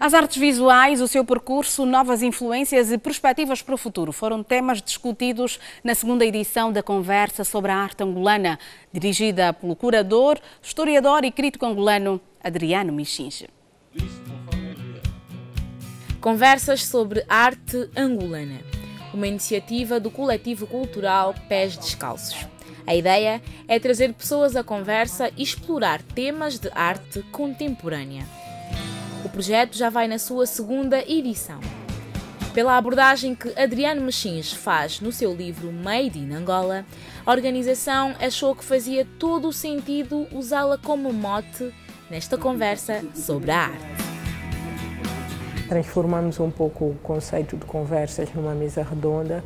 As artes visuais, o seu percurso, novas influências e perspectivas para o futuro foram temas discutidos na segunda edição da Conversa sobre a Arte Angolana, dirigida pelo curador, historiador e crítico angolano Adriano Michinge. Conversas sobre arte angolana, uma iniciativa do coletivo cultural Pés Descalços. A ideia é trazer pessoas à conversa e explorar temas de arte contemporânea. Projeto já vai na sua segunda edição. Pela abordagem que Adriano Machins faz no seu livro Made in Angola, a organização achou que fazia todo o sentido usá-la como mote nesta conversa sobre a arte. Transformamos um pouco o conceito de conversas numa mesa redonda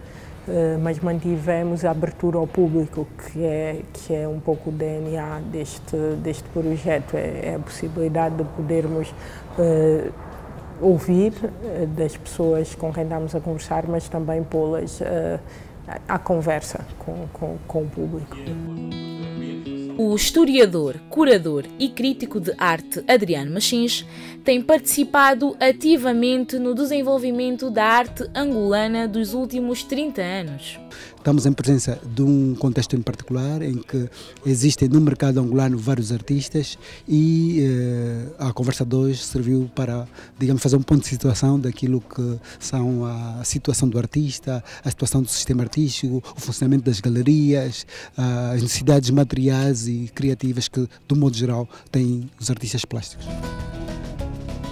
mas mantivemos a abertura ao público, que é, que é um pouco o DNA deste, deste projeto, é, é a possibilidade de podermos uh, ouvir uh, das pessoas com quem estamos a conversar, mas também pô-las uh, à conversa com, com, com o público. O historiador, curador e crítico de arte Adriano Machins tem participado ativamente no desenvolvimento da arte angolana dos últimos 30 anos. Estamos em presença de um contexto em particular em que existem no mercado angolano vários artistas e eh, a Conversa 2 serviu para, digamos, fazer um ponto de situação daquilo que são a situação do artista, a situação do sistema artístico, o funcionamento das galerias, as necessidades materiais e criativas que, do modo geral, têm os artistas plásticos.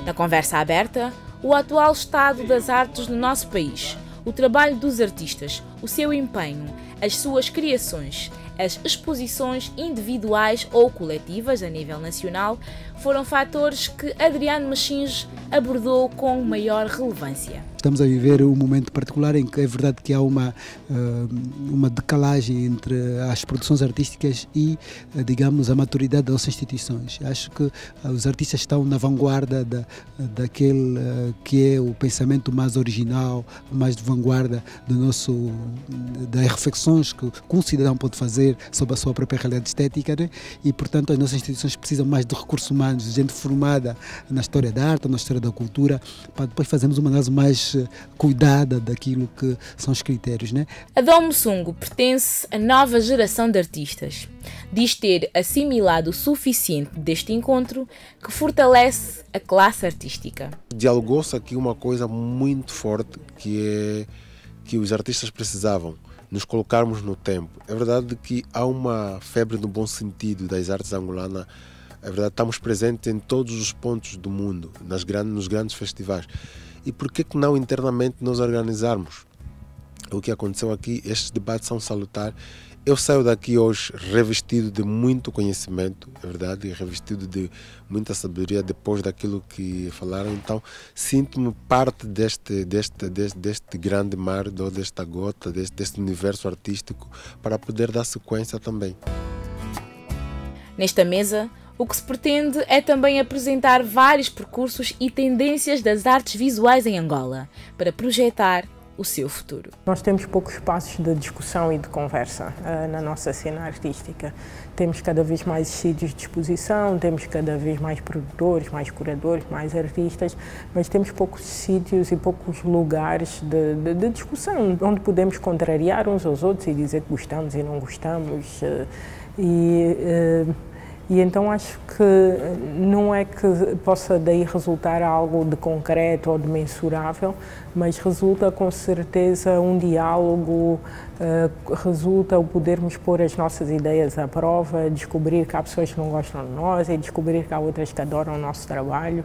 Na conversa aberta, o atual estado das artes no nosso país o trabalho dos artistas, o seu empenho, as suas criações, as exposições individuais ou coletivas a nível nacional foram fatores que Adriano Machins abordou com maior relevância. Estamos a viver um momento particular em que é verdade que há uma, eh, uma decalagem entre as produções artísticas e, eh, digamos, a maturidade das nossas instituições. Acho que eh, os artistas estão na vanguarda da, daquele que é o pensamento mais original, mais de vanguarda do nosso, das reflexões que um cidadão pode fazer sobre a sua própria realidade estética né? e, portanto, as nossas instituições precisam mais de recursos humanos, de gente formada na história da arte, na história da cultura, para depois fazermos uma análise mais cuidada daquilo que são os critérios. Né? Adão Mussungo pertence à nova geração de artistas. Diz ter assimilado o suficiente deste encontro que fortalece a classe artística. Dialogou-se aqui uma coisa muito forte que é que os artistas precisavam nos colocarmos no tempo. É verdade que há uma febre no bom sentido das artes angolanas. É verdade, estamos presentes em todos os pontos do mundo, nas grandes, nos grandes festivais. E por que, que não internamente nos organizarmos? O que aconteceu aqui, estes debates são salutares. Eu saio daqui hoje revestido de muito conhecimento, é verdade, revestido de muita sabedoria depois daquilo que falaram. Então, sinto-me parte deste, deste, deste, deste grande mar, desta gota, deste, deste universo artístico, para poder dar sequência também. Nesta mesa, o que se pretende é também apresentar vários percursos e tendências das artes visuais em Angola, para projetar o seu futuro. Nós temos poucos espaços de discussão e de conversa uh, na nossa cena artística. Temos cada vez mais sítios de exposição, temos cada vez mais produtores, mais curadores, mais artistas, mas temos poucos sítios e poucos lugares de, de, de discussão onde podemos contrariar uns aos outros e dizer que gostamos e não gostamos. Uh, e, uh, e então acho que não é que possa daí resultar algo de concreto ou de mensurável, mas resulta com certeza um diálogo, uh, resulta o podermos pôr as nossas ideias à prova, descobrir que há pessoas que não gostam de nós e descobrir que há outras que adoram o nosso trabalho.